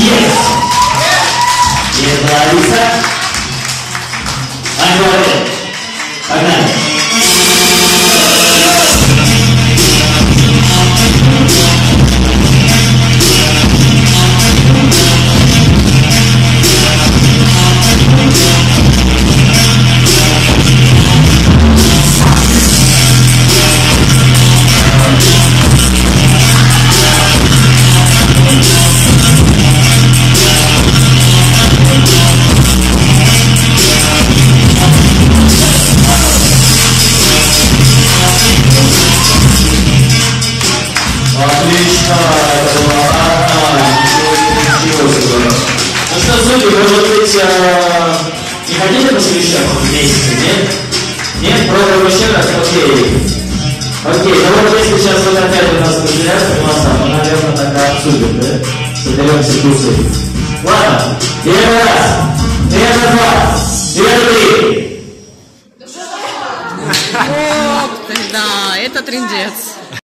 yes. Yeah, это было, ага, ничего, ничего себе. Ну что, судьи, может быть, э, не хотите посвящать вместе, нет? Нет, пробуем еще раз, окей. Окей, ну вот если сейчас вот опять у нас потеряется голоса, мы, наверное, тогда обсудим, да? Соберемся тусы. Ладно, первый раз, первый два, первый три. Оп, ты, да, это трендец.